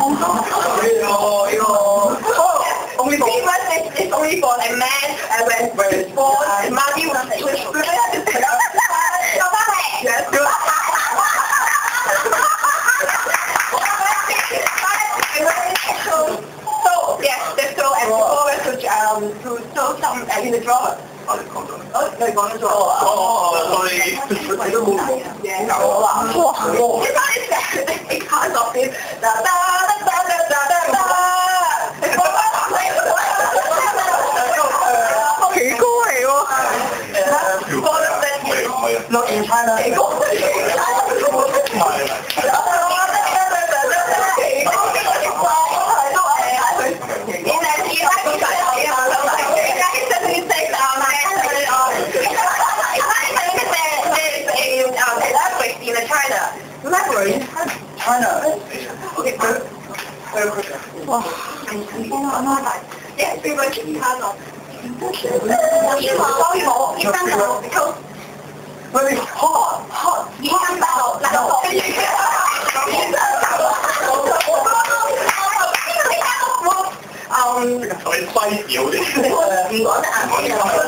Oh, you oh, only for it's only for a man. I went for a sport. Mommy was a good Yes, good. So, yes, so, and forward to, um, some in the drawer. Oh, the condom. Oh, the condom. Oh, oh, sorry. 你都冇講。哇！Thank you. China. I know. Okay, so, so quick. You know, I'm not like, yeah, pretty much you can not. But it's hot, hot, hot, hot, like hot. Um, 所以揮表啲，唔講得啊！